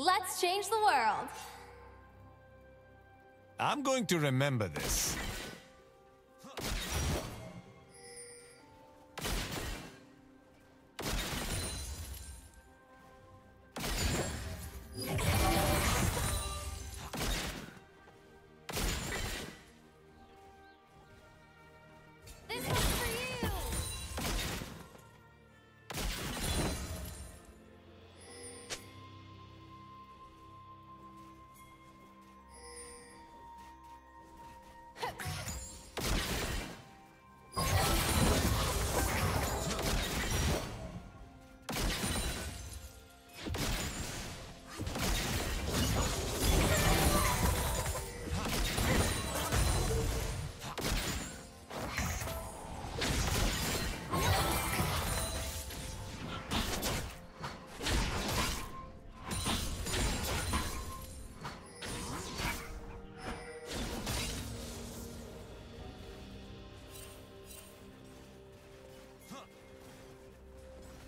Let's change the world. I'm going to remember this.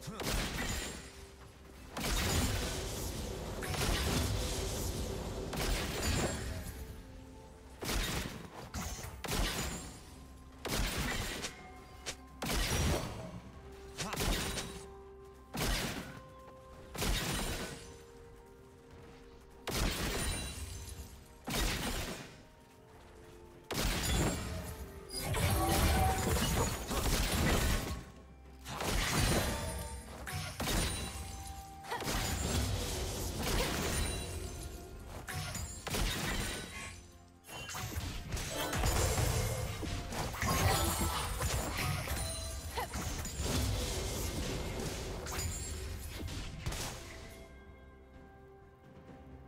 흥!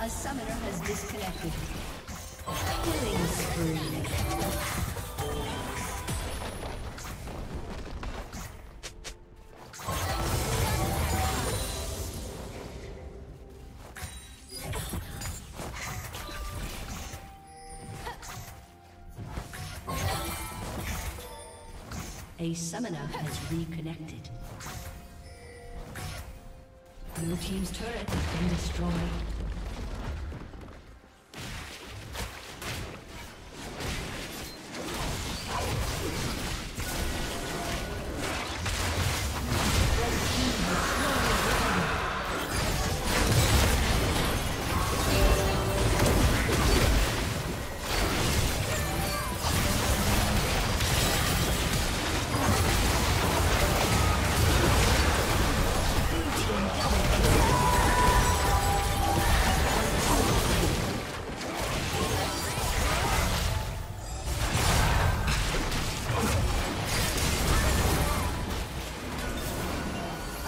A summoner has disconnected. Killing spree. A summoner has reconnected. Blue Team's turret has been destroyed.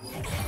Yeah.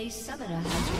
A summoner has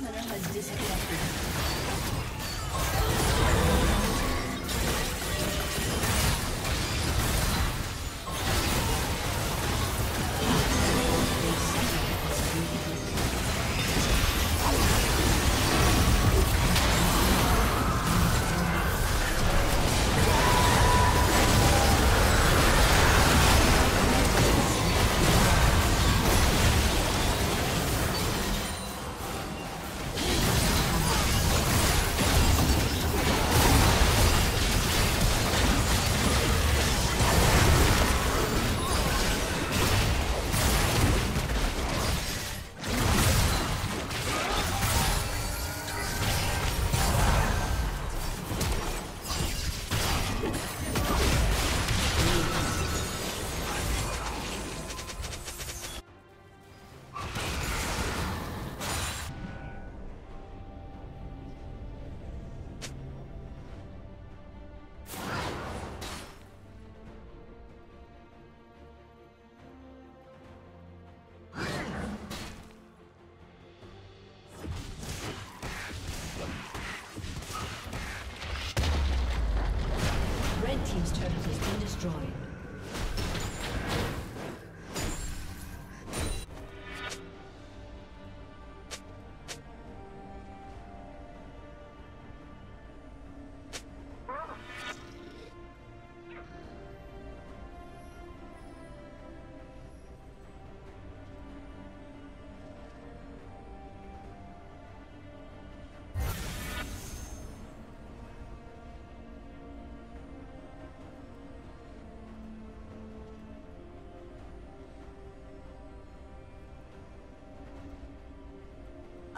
사망을 번지시키였습니다.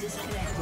disconnected.